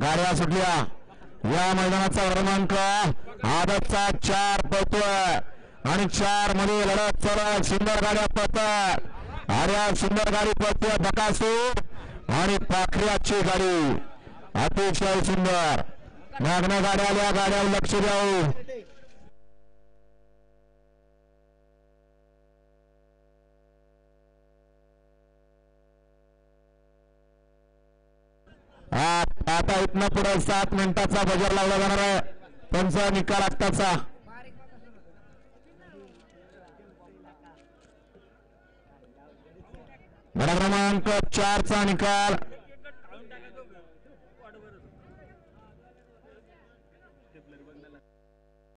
गाड्या सुटल्या. या मैदानाचा क्रमांक आदतचा चार पळतोय. आणि चारमध्ये लढत चढत सुंदर गाड्या पळतात. आर्या सुंदर गाडी पळतोय बकासूर आणि पाखऱ्याची गाडी. अतिशय सुंदर. मागण्या गाड्या आल्या. गाड्यावर लक्ष द्यावं आता इथनं पुढे सात मिनिटाचा बजर लावला जाणार आहे. त्यांचा निकाल आत्ताचा. घडा क्रमांक चारचा निकाल.